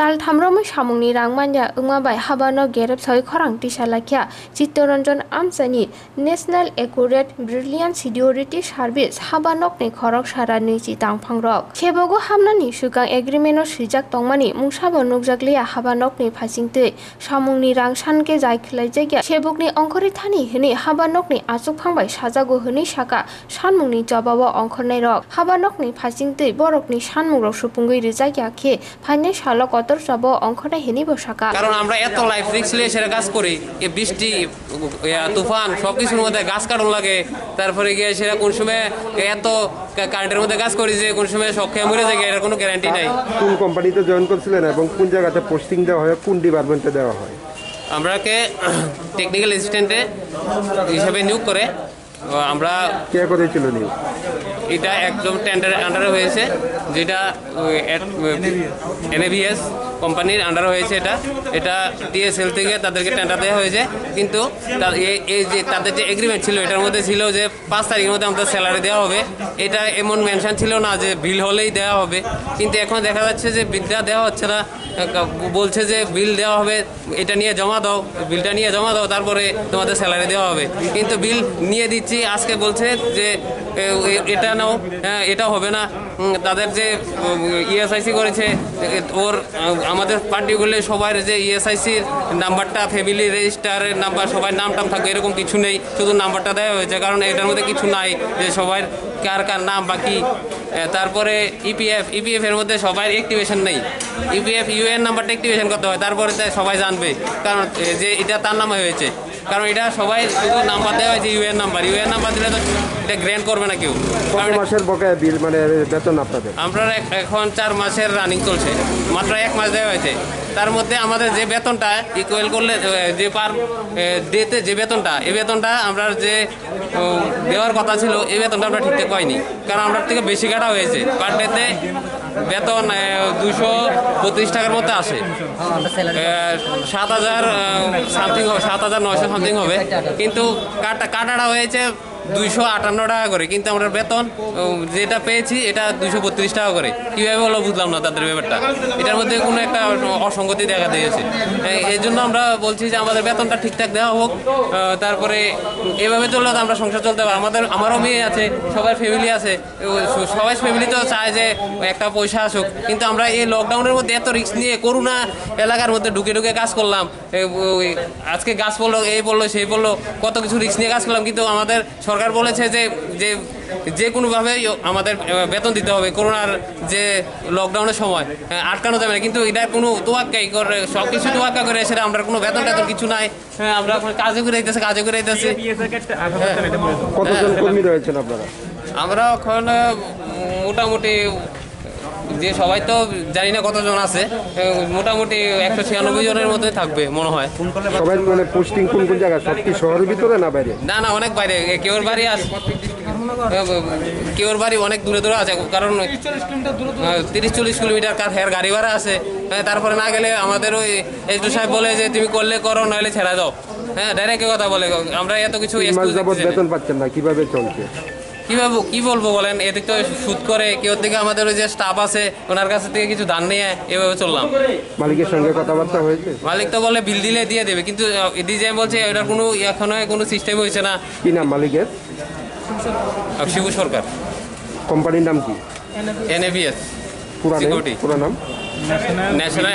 তাল থামরমই সামুংনি রাংমান্যা ওংমাবাই হাবানো গেরেপ সহি খরাং টিসা লাখিয়া Chittaranjan আমসানি national accurate brilliant security service, হাবানক নি খরক সারা নিচি তাংফাংরক। খেবগো হামনানি সুগাং এগ্রিমেন্ট সুইজাক তংমানি মুসাবো নুকজাকলিয়া হাবানকনি ফাসিংতে। সামুংনি রাং সানকে জাইখলাই জায়গা সেবকনি অঙ্করি থানি হিনি হাবানকনি আচুক ফাংবাই সাজাগো হিনি সাকা সানমুংনি জবাব অঙ্করনাই রক। হাবানক হাবানকনি ফাসিংতে বরকনি সানমুংরক সুপুঙ্গি রিজাগিয়া খে, ফাইনে সালক অত কতর সব অঙ্কটাই হেনি বসাকা। কারণ আমরা এত লাইফ রিক্স নিয়ে সেটা কাজ করি এ বৃষ্টি তুফান সব কিছুর মধ্যে গাছ কাটন লাগে। তারপরে গিয়ে সেটা কোন সময় এত কারেন্টের মধ্যে কাজ করি যে কোন সময় সব খেয়ে মরে যায় এটার কোনো গ্যারান্টি নাই। কোন কোম্পানিতে জয়েন করছিলেন এবং কোন জায়গাতে পোস্টিং দেওয়া হয় কোন ডিপার্টমেন্টে দেওয়া হয়? আমরাকে টেকনিক্যাল অ্যাসিস্ট্যান্টে হিসেবে নিয়োগ করে আমরা কে করেছিল এটা একদম টেন্ডারের আন্ডারে হয়েছে যেটা এনএভিএস কোম্পানির আন্ডারে হয়েছে এটা। এটা টিএসএল থেকে তাদেরকে টেন্ডার দেওয়া হয়েছে কিন্তু এই যে তাদের যে এগ্রিমেন্ট ছিল এটার মধ্যে ছিল যে পাঁচ তারিখের মধ্যে আমাদের স্যালারি দেওয়া হবে। এটা এমন মেনশন ছিল না যে বিল হলেই দেওয়া হবে কিন্তু এখন দেখা যাচ্ছে যে বিলটা দেওয়া হচ্ছে না। বলছে যে বিল দেওয়া হবে এটা নিয়ে জমা দাও বিলটা নিয়ে জমা দাও তারপরে তোমাদের স্যালারি দেওয়া হবে। কিন্তু বিল নিয়ে দিচ্ছি আজকে বলছে যে এটা নাও হ্যাঁ এটা হবে না। তাদের যে ইএসআইসি করেছে ওর আমাদের পার্টিগুলো সবার যে ইএসআইসির নাম্বারটা ফ্যামিলি রেজিস্টারের নাম্বার, সবার নাম টাম থাকবে, এরকম কিছু নেই। শুধু নাম্বারটা দেওয়া হয়েছে, কারণ এটার মধ্যে কিছু নাই যে সবার কার কার নাম বাকি তারপরে ইপিএফ ইপিএফ এর মধ্যে সবার অ্যাক্টিভেশন নেই। ইপিএফ ইউএন নাম্বারটা অ্যাক্টিভেশন করতে হয়, তারপরে সবাই জানবে। কারণ যে, এটা তার নামে হয়েছে। কারণ এটা সবাই শুধু নাম্বার দেওয়া হয়েছে ইউএন নাম্বার ইউএন নাম্বার দিলে তো এটা গ্র্যান্ড করবে না কেউ। কত মাসের বকেয়া বিল মানে বেতন আপনাদের? আমরা এখন চার মাসের রানিং চলছে। মাত্র এক মাস দেওয়া হয়েছে। তার মধ্যে আমাদের যে বেতনটা ইকুয়াল করলে যে পার ডেতে যে বেতনটা এই বেতনটা আমরা যে দেওয়ার কথা ছিল এই বেতনটা আমরা ঠিকঠাক পাইনি। কারণ আমরা থেকে বেশি কাটা হয়েছে। পার ডেতে বেতন দুশো পঁচিশ টাকার মধ্যে আসে। সাত হাজার সামথিং হবে, সাত হাজার নয়শো সামথিং হবে। কিন্তু কাটা, কাটাটা হয়েছে দুইশো আটান্ন টাকা করে, কিন্তু আমরা বেতন যেটা পেয়েছি, এটা দুইশো বত্রিশ টাকা করে। কীভাবে হলো বুঝলাম না তাদের ব্যাপারটা। এটার মধ্যে কোনো একটা অসঙ্গতি দেখা দিয়েছে। এই- জন্য আমরা বলছি যে আমাদের বেতনটা ঠিকঠাক দেওয়া হোক তারপরে এভাবে চললে তো আমরা সংসার চলতে পারব। আমাদের, আমারও মেয়ে আছে, সবার ফ্যামিলি আছে সবাই ফ্যামিলি তো চায় যে একটা পয়সা আসুক। কিন্তু আমরা এই লকডাউনের মধ্যে এত রিস্ক নিয়ে করোনা এলাকার মধ্যে ঢুকে ঢুকে কাজ করলাম। আজকে গাছ পড়ল, এই বলল সেই বলল কত কিছু রিস্ক নিয়ে কাজ করলাম। কিন্তু আমাদের সরকার বলেছে যে যে যে কোনোভাবে আমাদের বেতন দিতে হবে করোনার যে লকডাউনের সময় আটকানো যাবে না। কিন্তু এটা কোনো তোয়াক্কাই করে সব কিছু তোয়াক্কা করে সেটা আমরা কোনো বেতন টেতন কিছু নাই। আমরা কাজে করে দিতেছে কাজে করে দিতেছে কতজন কর্মী রয়েছেন আপনারা? আমরা ওখানে মোটামুটি যে সবাই তো জানি না কতজন আছে মোটামুটি একশো ছিয়ানব্বই জনের মধ্যে থাকবে মনে হয়। সবাই মানে পোস্টিং কোন কোন জায়গায়? সব কি শহরের ভিতরে না বাইরে? না না অনেক বাইরে। কেউর বাড়ি আছে কেউর বাড়ি অনেক দূরে দূরে আছে কারণ তিরিশ চল্লিশ কিলোমিটার কার হের গাড়ি ভাড়া আছে। তারপরে না গেলে আমাদের ওই এসডি সাহেব বলে যে তুমি করলে করো নাহলে ছেড়ে দাও। হ্যাঁ ডাইরেক্ট কথা বলে। আমরা এত কিছু। বেতন পাচ্ছেন না কীভাবে চলছে? কীভাবে কি বলব বলেন? এদিক তো সুদ করে কেউ থেকে আমাদের ওই যে স্টাফ আছে ওনার কাছ থেকে কিছু ধান নিয়ে এভাবে চললাম। মালিকের সঙ্গে কথাবার্তা হয়েছে? মালিক তো বলে বিল দিলে দিয়ে দেবে কিন্তু ডিজাইন বলছে এটার কোনো এখনও কোনো সিস্টেম হয়েছে না। কি নাম মালিকের? শিবু সরকার। কোম্পানির নাম কি? এনএভিএস পুরা নাম? Security. পুরা নাম? ন্যাশনাল